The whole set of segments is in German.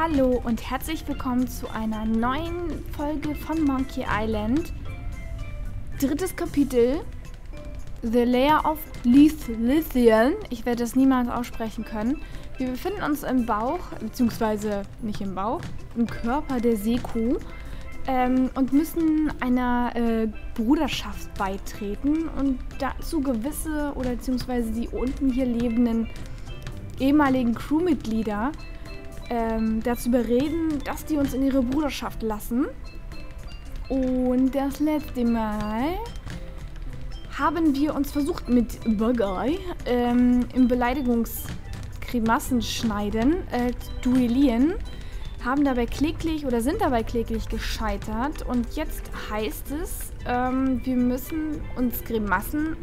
Hallo und herzlich willkommen zu einer neuen Folge von Monkey Island. Drittes Kapitel. The Layer of Lithium. Ich werde das niemals aussprechen können. Wir befinden uns im Bauch, beziehungsweise nicht im Bauch, im Körper der Seekuh ähm, und müssen einer äh, Bruderschaft beitreten und dazu gewisse oder beziehungsweise die unten hier lebenden ehemaligen Crewmitglieder ähm, dazu bereden, dass die uns in ihre Bruderschaft lassen. Und das letzte Mal haben wir uns versucht mit Bugey ähm, im Beleidigungsgrimassenschneiden äh, duellieren, haben dabei kläglich oder sind dabei kläglich gescheitert und jetzt heißt es, ähm, wir müssen uns Grimassen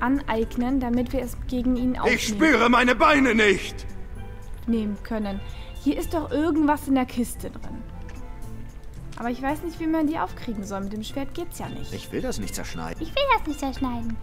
aneignen, damit wir es gegen ihn aufnehmen Ich spüre meine Beine nicht! nehmen können. Hier ist doch irgendwas in der Kiste drin. Aber ich weiß nicht, wie man die aufkriegen soll. Mit dem Schwert geht's ja nicht. Ich will das nicht zerschneiden. Ich will das nicht zerschneiden.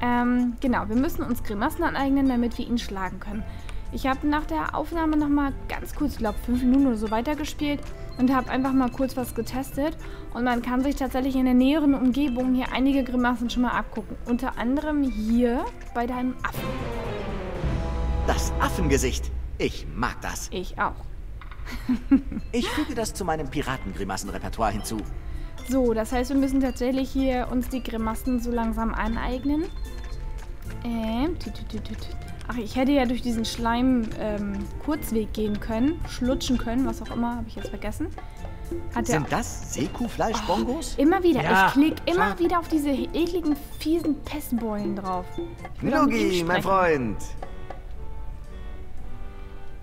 Ähm, genau, wir müssen uns Grimassen aneignen, damit wir ihn schlagen können. Ich habe nach der Aufnahme nochmal ganz kurz, ich glaube fünf Minuten oder so weitergespielt und habe einfach mal kurz was getestet. Und man kann sich tatsächlich in der näheren Umgebung hier einige Grimassen schon mal abgucken. Unter anderem hier bei deinem Affen. Das Affengesicht. Ich mag das. Ich auch. Ich füge das zu meinem Piratengrimassenrepertoire hinzu. So, das heißt, wir müssen tatsächlich hier uns die Grimassen so langsam aneignen. Ähm, tü, tü, tü, tü, tü. Ach, ich hätte ja durch diesen Schleim ähm, Kurzweg gehen können, schlutschen können, was auch immer, habe ich jetzt vergessen. Hat Sind das Seekuhfleischbongos? immer wieder, Ja, ich klicke immer klar. wieder auf diese ekligen, fiesen Pestbeulen drauf. Lugi, mein. Freund.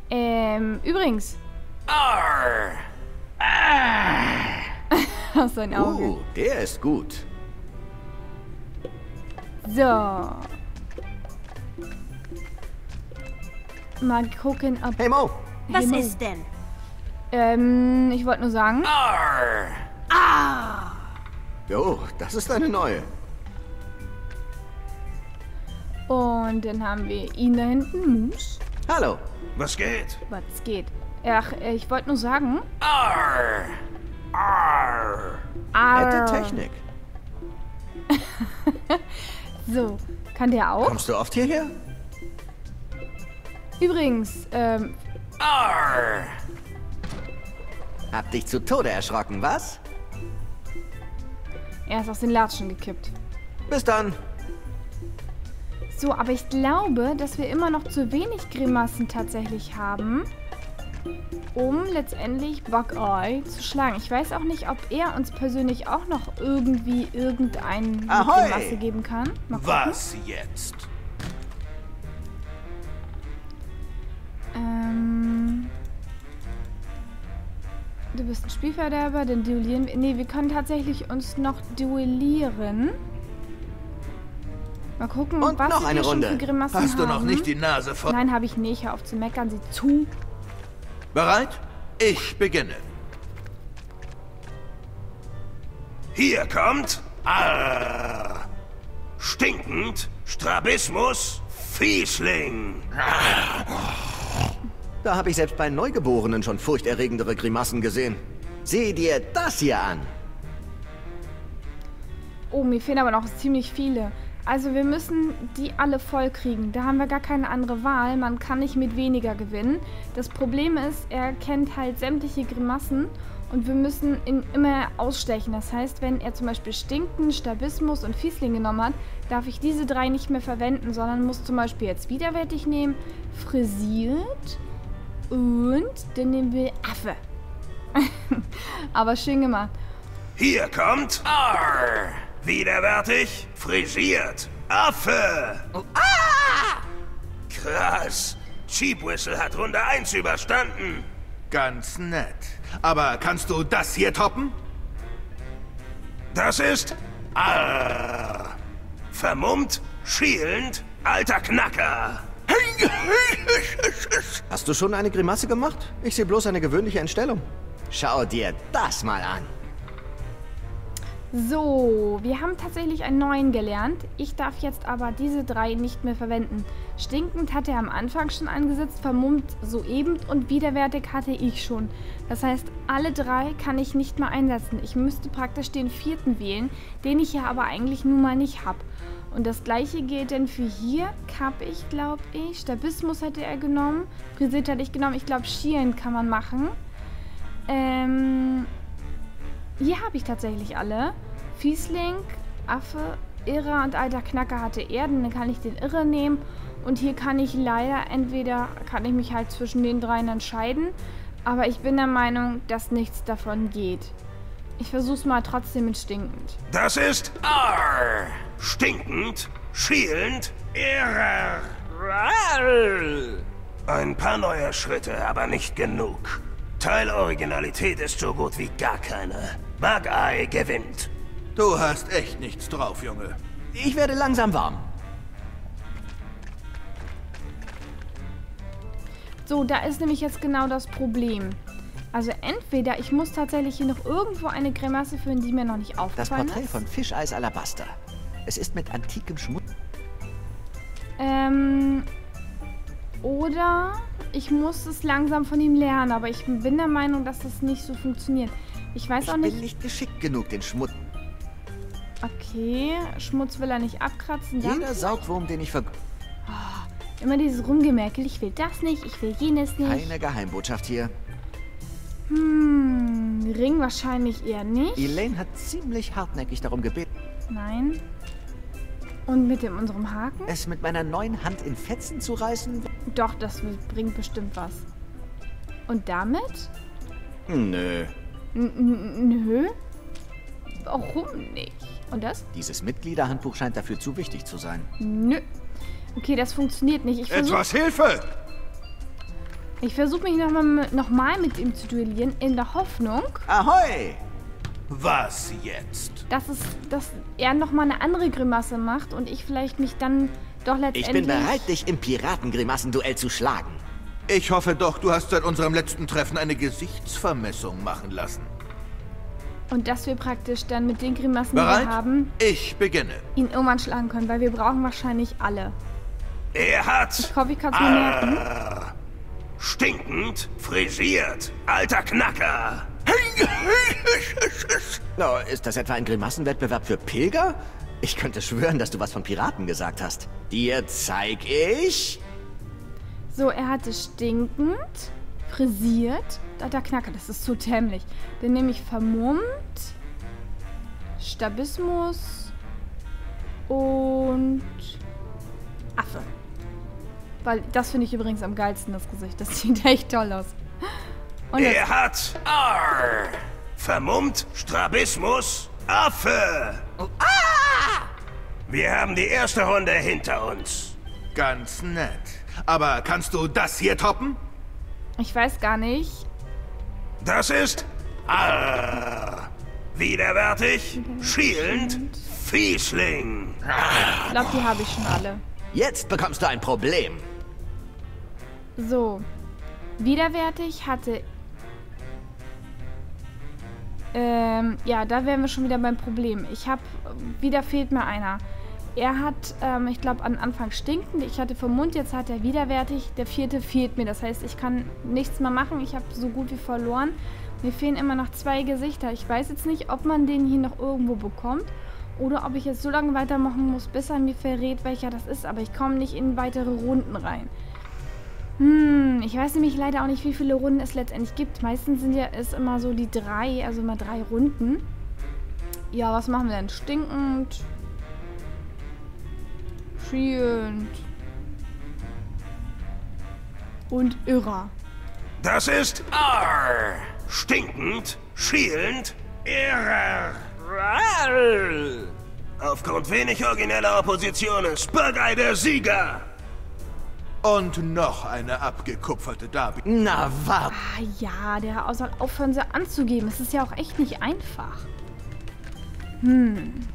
Ähm, übrigens, Arr! aus sein Auge. Uh, der ist gut. So. Mal gucken, ob... Hey Mo, Was Himmel. ist denn? Ähm, ich wollte nur sagen, Arr! Jo, das ist eine neue. Und dann haben wir ihn da hinten, Moose. Hallo. Was geht? Was geht? Ach, äh, ich wollte nur sagen. Arr! Arr! Nette Arr. Technik. So, kann der auch? Kommst du oft hierher? Übrigens, ähm, Arr! Hab dich zu Tode erschrocken, was? er ist aus den Latschen gekippt. Bis dann. So, aber ich glaube, dass wir immer noch zu wenig Grimassen tatsächlich haben, um letztendlich Buckeye zu schlagen. Ich weiß auch nicht, ob er uns persönlich auch noch irgendwie irgendeine! Grimasse geben kann. Was jetzt? Ähm, du bist ein Spielverderber, dann duellieren wir. Nee, wir können tatsächlich uns noch duellieren. Mal gucken, Und was noch eine Runde. für Grimassen Hast du noch nicht die Nase voll? Nein, habe ich nicht. Hör auf zu meckern. Sieh zu. Bereit? Ich beginne. Hier kommt Arr! Stinkend, Strabismus, Fiesling. Da habe ich selbst bei Neugeborenen schon furchterregendere Grimassen gesehen. Sieh dir das hier an. Oh, mir fehlen aber noch ziemlich viele. Also wir müssen die alle voll kriegen. Da haben wir gar keine andere Wahl. Man kann nicht mit weniger gewinnen. Das Problem ist, er kennt halt sämtliche Grimassen und wir müssen ihn immer ausstechen. Das heißt, wenn er zum Beispiel Stinken, Stabismus und Fiesling genommen hat, darf ich diese drei nicht mehr verwenden, sondern muss zum Beispiel jetzt widerwärtig nehmen, frisiert und dann nehmen wir Affe. aber schön gemacht. Hier kommt Arr! Widerwärtig, frisiert, Affe. Krass. Cheap Whistle hat Runde 1 überstanden. Ganz nett. Aber kannst du das hier toppen? Das ist Arr. Vermummt, schielend, alter Knacker. Hast du schon eine Grimasse gemacht? Ich sehe bloß eine gewöhnliche Entstellung. Schau dir das mal an. So, wir haben tatsächlich einen neuen gelernt. Ich darf jetzt aber diese drei nicht mehr verwenden. Stinkend hatte er am Anfang schon angesetzt, vermummt soeben und widerwärtig hatte ich schon. Das heißt, alle drei kann ich nicht mehr einsetzen. Ich müsste praktisch den vierten wählen, den ich ja aber eigentlich nun mal nicht habe. Und das gleiche gilt denn für hier. Kap ich, glaube ich. Stabismus hätte er genommen. Frisiert hätte ich genommen. Ich glaube, Schielen kann man machen. Ähm, hier habe ich tatsächlich alle. Fiesling, Affe, Irre und alter Knacker hatte er. Dann kann ich den Irre nehmen. Und hier kann ich leider entweder, kann ich mich halt zwischen den dreien entscheiden. Aber ich bin der Meinung, dass nichts davon geht. Ich versuch's mal trotzdem mit stinkend. Das ist R. Stinkend, schielend, Irrer. Ein paar neue Schritte, aber nicht genug. Teiloriginalität ist so gut wie gar keine. Bug-Eye gewinnt. Du hast echt nichts drauf, Junge. Ich werde langsam warm. So, da ist nämlich jetzt genau das Problem. Also entweder ich muss tatsächlich hier noch irgendwo eine Grimasse führen, die mir noch nicht Das aufgefallen Porträt ist. von Fischeis Alabaster. Es ist mit antikem Schmutz. Ähm, oder ich muss es langsam von ihm lernen, aber ich bin der Meinung, dass das nicht so funktioniert. Ich weiß Ich auch bin nicht. nicht geschickt genug, den Schmutz. Okay, Schmutz will er nicht abkratzen. Jeder Danke. Saugwurm, den ich ver... Immer dieses Rumgemerkel, ich will das nicht, ich will jenes nicht. Keine Geheimbotschaft hier. Hm, Ring wahrscheinlich eher nicht. Elaine hat ziemlich hartnäckig darum gebeten, Nein. Und mit dem unserem Haken? es mit meiner neuen Hand in Fetzen zu reißen. Doch, das bringt bestimmt was. Und damit? Nö. N n- nö. Warum nicht? Und das? Dieses Mitgliederhandbuch scheint dafür zu wichtig zu sein. Nö. Okay, das funktioniert nicht. Ich versuche Etwas Hilfe! ich versuch mich nochmal noch mal mit ihm zu duellieren, in der Hoffnung, Ahoi! Was jetzt? dass, es, dass er nochmal eine andere Grimasse macht und ich vielleicht mich dann doch Ich letztendlich... bin bereit, dich im Piratengrimassenduell zu schlagen. Ich hoffe doch, du hast seit unserem letzten Treffen eine Gesichtsvermessung machen lassen. Und dass wir praktisch dann mit den Grimassen, die Bereit? wir haben, Ich beginne. ihn irgendwann schlagen können, weil wir brauchen wahrscheinlich alle. Er hat Ich hoffe, ich kann es mir merken. stinkend, frisiert, alter Knacker. Oh, ist das etwa ein Grimassenwettbewerb für Pilger? Ich könnte schwören, dass du was von Piraten gesagt hast. Dir zeig ich... So, er hatte stinkend, frisiert, da der Knacker, das ist so dämlich. Dann nehme ich vermummt, Stabismus und Affe. Weil das finde ich übrigens am geilsten, das Gesicht. Das sieht echt toll aus. Und Er hat R. Vermummt, Strabismus, Affe. Wir haben die erste Runde hinter uns. Ganz nett. Aber kannst du das hier toppen? Ich weiß gar nicht. Das ist R. Widerwärtig, schielend, Fiesling. Ich glaube, die habe ich schon alle. Jetzt bekommst du ein Problem. So. Widerwärtig hatte. Ähm, ja, da wären wir schon wieder beim Problem. Ich habe. Wieder fehlt mir einer. Er hat, ähm, ich glaube, an Anfang stinkend. Ich hatte vom Mund, jetzt hat er widerwärtig. Der vierte fehlt mir. Das heißt, ich kann nichts mehr machen. Ich habe so gut wie verloren. Mir fehlen immer noch zwei Gesichter. Ich weiß jetzt nicht, ob man den hier noch irgendwo bekommt. Oder ob ich jetzt so lange weitermachen muss, bis er mir verrät, welcher das ist. Aber ich komme nicht in weitere Runden rein. Hm, ich weiß nämlich leider auch nicht, wie viele Runden es letztendlich gibt. Meistens sind ja es immer so die drei, also immer drei Runden. Ja, was machen wir denn? Stinkend. Schielend. Und irrer. Das ist R. Stinkend, schielend, Irrer. Aufgrund wenig origineller Opposition ist Bugeye der Sieger. Und noch eine abgekupferte Darby. Na, warte. Ah ja, der soll aufhören, sie anzugeben. Es ist ja auch echt nicht einfach. Hm.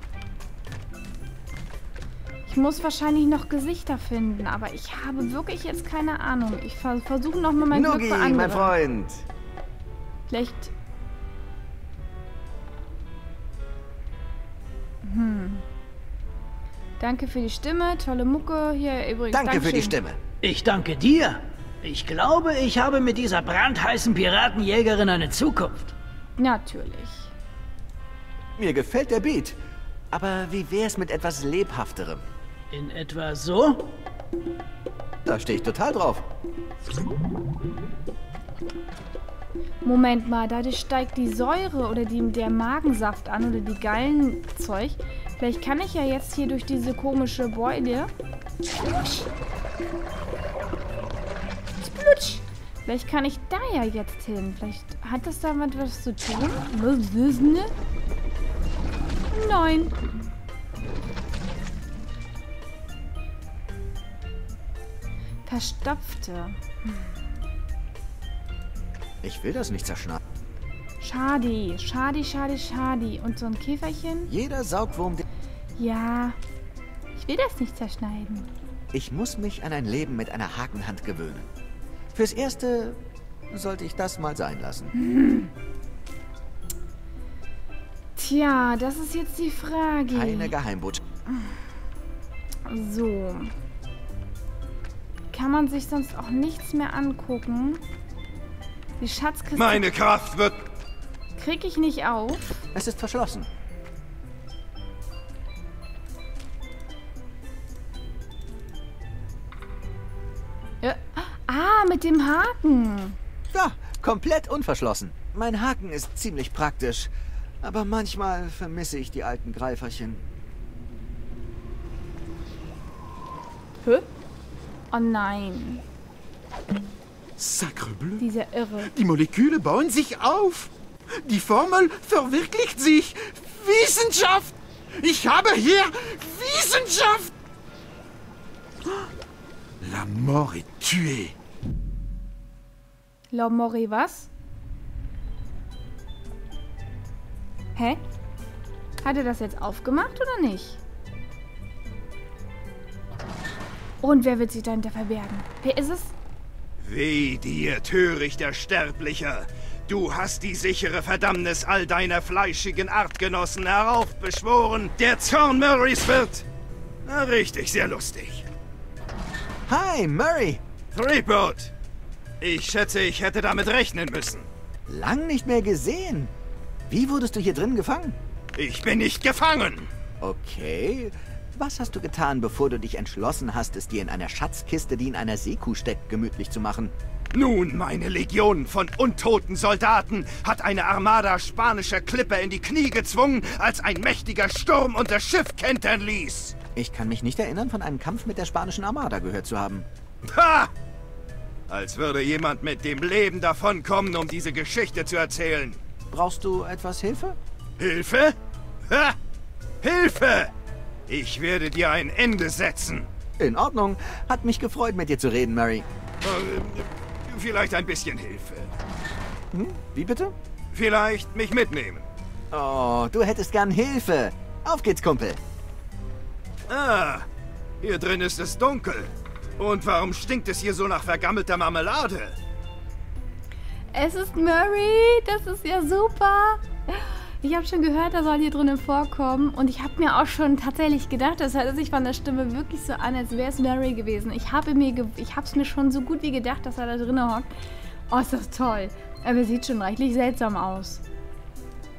Ich muss wahrscheinlich noch Gesichter finden, aber ich habe wirklich jetzt keine Ahnung. Ich ver versuche nochmal mein Nugi, Glück bei anderen. mein Freund. Vielleicht. Danke für die Stimme, tolle Mucke. Hier übrigens. Danke für die Dankeschön. Stimme. Ich danke dir. Ich glaube, ich habe mit dieser brandheißen Piratenjägerin eine Zukunft. Natürlich. Mir gefällt der Beat. Aber wie wär's mit etwas Lebhafterem? In etwa so? Da stehe ich total drauf. Moment mal, dadurch steigt die Säure oder die, der Magensaft an oder die Gallenzeug. Vielleicht kann ich ja jetzt hier durch diese komische Beule. Splutsch. Splutsch. Vielleicht kann ich da ja jetzt hin. Vielleicht hat das damit was zu tun? Was ist ne? Nein. Verstopfte. Ich will das nicht zerschneiden. Schadi, schadi, schadi, schadi. Und so ein Käferchen? Jeder Saugwurm... Ja. Ich will das nicht zerschneiden. Ich muss mich an ein Leben mit einer Hakenhand gewöhnen. Fürs Erste sollte ich das mal sein lassen. Tja, das ist jetzt die Frage. Keine Geheimbotschaft. So. Kann man sich sonst auch nichts mehr angucken? Die Schatzkiste Meine Kraft wird... krieg ich nicht auf. Es ist verschlossen. Ja. Ah, mit dem Haken. Ja, komplett unverschlossen. Mein Haken ist ziemlich praktisch. Aber manchmal vermisse ich die alten Greiferchen. Hä? Oh nein. Sacrebleu. Dieser Irre. Die Moleküle bauen sich auf. Die Formel verwirklicht sich. Wissenschaft! Ich habe hier Wissenschaft! La mort est tuée. Lomori, was? Hä? Hat er das jetzt aufgemacht oder nicht? Und wer wird sich dahinter verbergen? Wer ist es? Weh dir, törichter Sterblicher! Du hast die sichere Verdammnis all deiner fleischigen Artgenossen heraufbeschworen. Der Zorn Murrays wird... Na, richtig, sehr lustig. Hi, Murray! Threepwood! Ich schätze, ich hätte damit rechnen müssen. Lang nicht mehr gesehen. Wie wurdest du hier drin gefangen? Ich bin nicht gefangen. Okay. Was hast du getan, bevor du dich entschlossen hast, es dir in einer Schatzkiste, die in einer Seekuh steckt, gemütlich zu machen? Nun, meine Legion von untoten Soldaten hat eine Armada spanischer Klipper in die Knie gezwungen, als ein mächtiger Sturm unser Schiff kentern ließ. Ich kann mich nicht erinnern, von einem Kampf mit der spanischen Armada gehört zu haben. Ha! Als würde jemand mit dem Leben davonkommen, um diese Geschichte zu erzählen. Brauchst du etwas Hilfe? Hilfe? Ha! Hilfe! Ich werde dir ein Ende setzen. In Ordnung. Hat mich gefreut, mit dir zu reden, Murray. Äh, vielleicht ein bisschen Hilfe. Hm? Wie bitte? Vielleicht mich mitnehmen. Oh, du hättest gern Hilfe. Auf geht's, Kumpel. Ah, hier drin ist es dunkel. Und warum stinkt es hier so nach vergammelter Marmelade? Es ist Murray. Das ist ja super. Ich habe schon gehört, er soll hier drinnen vorkommen. Und ich habe mir auch schon tatsächlich gedacht, das hört sich von der Stimme wirklich so an, als wäre es Murray gewesen. Ich habe mir, ge ich habe es mir schon so gut wie gedacht, dass er da drinnen hockt. Oh, ist das toll. Aber er sieht schon reichlich seltsam aus.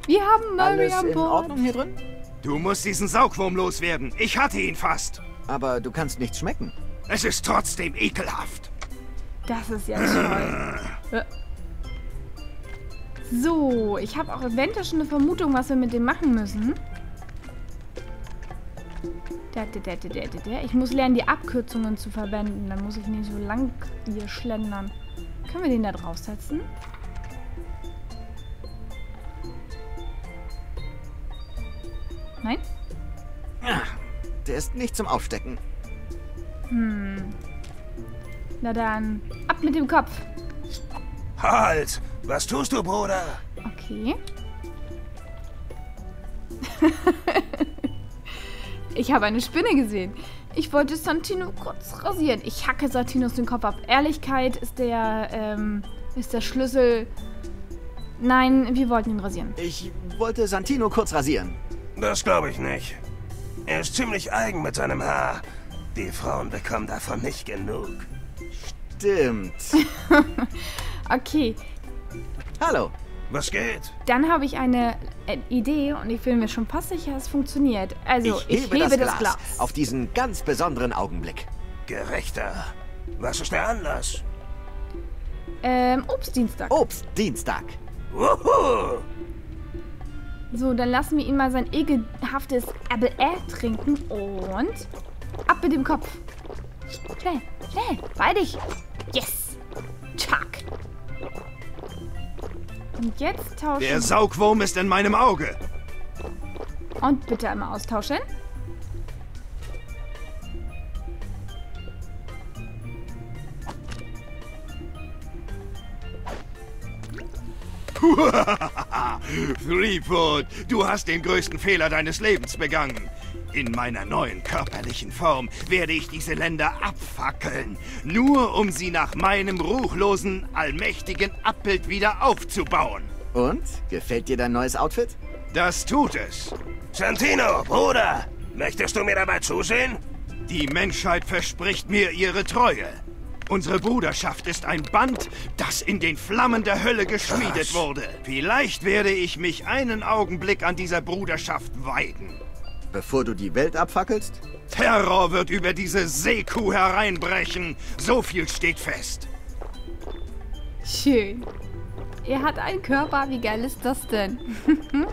Wir haben Murray Alles an in Bord. Ordnung hier drin? Du musst diesen Saugwurm loswerden. Ich hatte ihn fast. Aber du kannst nichts schmecken. Es ist trotzdem ekelhaft. Das ist ja toll. So, ich habe auch eventuell schon eine Vermutung, was wir mit dem machen müssen. Ich muss lernen, die Abkürzungen zu verwenden. Dann muss ich nicht so lang hier schlendern. Können wir den da draufsetzen? Nein? Der ist nicht zum Aufstecken. Na dann, ab mit dem Kopf. Halt! Was tust du, Bruder? Okay. ich habe eine Spinne gesehen. Ich wollte Santino kurz rasieren. Ich hacke Santinos den Kopf ab. Ehrlichkeit ist der, ähm, ist der Schlüssel. Nein, wir wollten ihn rasieren. Ich wollte Santino kurz rasieren. Das glaube ich nicht. Er ist ziemlich eigen mit seinem Haar. Die Frauen bekommen davon nicht genug. Stimmt. Okay, Hallo. Was geht? dann habe ich eine äh, Idee und ich bin mir schon fast sicher, es funktioniert. Also, ich hebe, das, Glas auf diesen ganz besonderen Augenblick. Gerechter. Was ist der Anlass? Ähm, Obstdienstag. Obstdienstag. Wuhu! So, dann lassen wir ihn mal sein ekelhaftes Apple Air trinken und ab mit dem Kopf. Schnell, schnell, bei dich. Yes. Und jetzt tauschen. Der Saugwurm ist in meinem Auge. Und bitte einmal austauschen. Threepwood, du hast den größten Fehler deines Lebens begangen. In meiner neuen körperlichen Form werde ich diese Länder abfackeln, nur um sie nach meinem ruchlosen, allmächtigen Abbild wieder aufzubauen. Und? Gefällt dir dein neues Outfit? Das tut es. Santino, Bruder, möchtest du mir dabei zusehen? Die Menschheit verspricht mir ihre Treue. Unsere Bruderschaft ist ein Band, das in den Flammen der Hölle geschmiedet wurde. Vielleicht werde ich mich einen Augenblick an dieser Bruderschaft weiden. Bevor du die Welt abfackelst? Terror wird über diese Seekuh hereinbrechen. So viel steht fest. Schön. Er hat einen Körper. Wie geil ist das denn?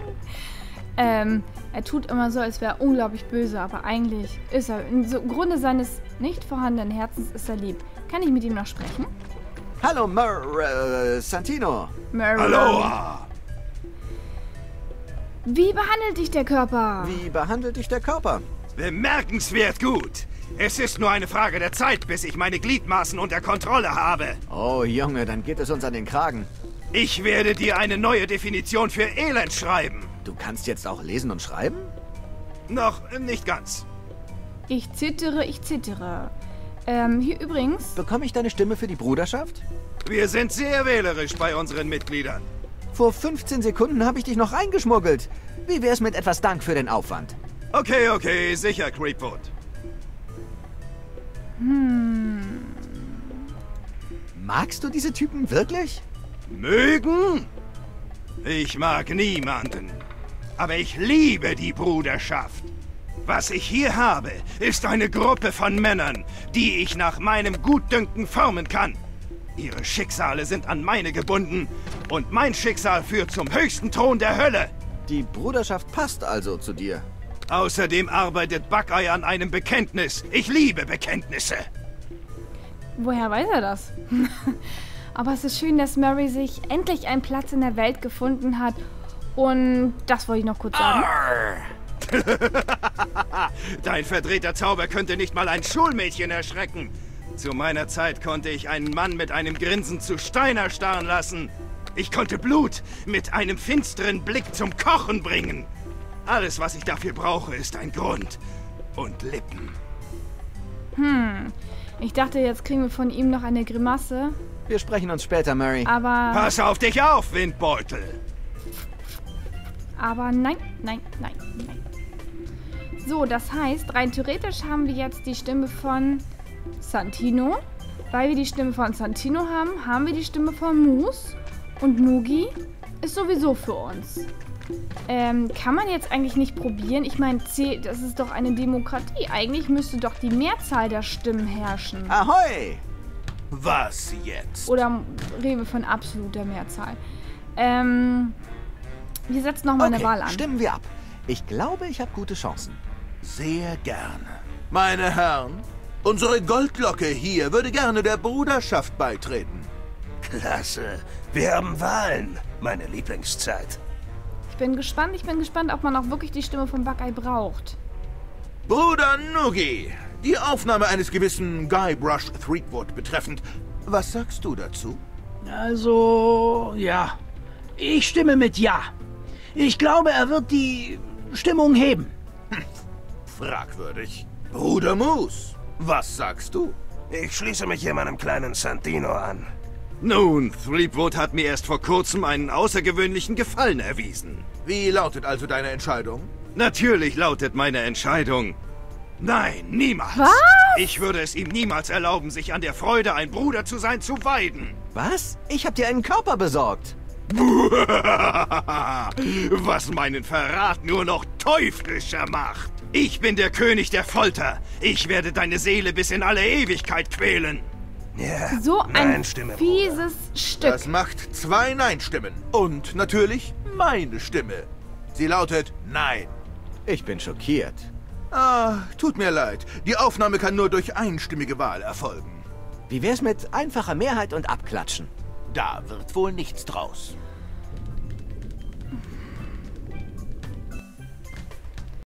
ähm, er tut immer so, als wäre er unglaublich böse, aber eigentlich ist er, im Grunde seines nicht vorhandenen Herzens ist er lieb. Kann ich mit ihm noch sprechen? Hallo, Mer... Äh, Santino. Mary. Aloha! Wie behandelt dich der Körper? Wie behandelt dich der Körper? Bemerkenswert gut. Es ist nur eine Frage der Zeit, bis ich meine Gliedmaßen unter Kontrolle habe. Oh, Junge, dann geht es uns an den Kragen. Ich werde dir eine neue Definition für Elend schreiben. Du kannst jetzt auch lesen und schreiben? Noch nicht ganz. Ich zittere, ich zittere. Ähm, hier übrigens. Bekomme ich deine Stimme für die Bruderschaft? Wir sind sehr wählerisch bei unseren Mitgliedern. Vor 15 Sekunden habe ich dich noch reingeschmuggelt. Wie wär's mit etwas Dank für den Aufwand? Okay, okay, sicher, Creepwood. Magst du diese Typen wirklich? Mögen? Ich mag niemanden. Aber ich liebe die Bruderschaft. Was ich hier habe, ist eine Gruppe von Männern, die ich nach meinem Gutdünken formen kann. Ihre Schicksale sind an meine gebunden und mein Schicksal führt zum höchsten Thron der Hölle. Die Bruderschaft passt also zu dir. Außerdem arbeitet Buckeye an einem Bekenntnis. Ich liebe Bekenntnisse. Woher weiß er das? Aber es ist schön, dass Mary sich endlich einen Platz in der Welt gefunden hat. Und das wollte ich noch kurz sagen. Dein verdrehter Zauber könnte nicht mal ein Schulmädchen erschrecken. Zu meiner Zeit konnte ich einen Mann mit einem Grinsen zu Stein erstarren lassen. Ich konnte Blut mit einem finsteren Blick zum Kochen bringen. Alles, was ich dafür brauche, ist ein Grund und Lippen. Ich dachte, jetzt kriegen wir von ihm noch eine Grimasse. Wir sprechen uns später, Mary. Aber. Pass auf dich auf, Windbeutel. Aber nein, nein, nein, nein. So, das heißt, rein theoretisch haben wir jetzt die Stimme von Santino. Weil wir die Stimme von Santino haben, haben wir die Stimme von Moose. Und Mugi ist sowieso für uns. Ähm, kann man jetzt eigentlich nicht probieren? Ich meine, C, das ist doch eine Demokratie. Eigentlich müsste doch die Mehrzahl der Stimmen herrschen. Ahoi! Was jetzt? Oder reden wir von absoluter Mehrzahl? Ähm, wir setzen nochmal Okay, eine Wahl an. stimmen wir ab. Ich glaube, ich habe gute Chancen. Sehr gerne. Meine Herren, unsere Goldlocke hier würde gerne der Bruderschaft beitreten. Klasse. Wir haben Wahlen. Meine Lieblingszeit. Ich bin gespannt, ich bin gespannt, ob man auch wirklich die Stimme von Buckeye braucht. Bruder Noogie, die Aufnahme eines gewissen Guybrush Threepwood betreffend. Was sagst du dazu? Also, ja. Ich stimme mit Ja. Ich glaube, er wird die Stimmung heben. Fragwürdig. Bruder Moose, was sagst du? Ich schließe mich hier meinem kleinen Santino an. Nun, Threepwood hat mir erst vor kurzem einen außergewöhnlichen Gefallen erwiesen. Wie lautet also deine Entscheidung? Natürlich lautet meine Entscheidung. Nein, niemals. Was? Ich würde es ihm niemals erlauben, sich an der Freude, ein Bruder zu sein, zu weiden. Was? Ich hab dir einen Körper besorgt. Was meinen Verrat nur noch teuflischer macht. Ich bin der König der Folter. Ich werde deine Seele bis in alle Ewigkeit quälen. Ja, So ein fieses Stück. Das macht zwei Nein-Stimmen. Und natürlich meine Stimme. Sie lautet Nein. Ich bin schockiert. Ah, tut mir leid. Die Aufnahme kann nur durch einstimmige Wahl erfolgen. Wie wär's mit einfacher Mehrheit und Abklatschen? Da wird wohl nichts draus.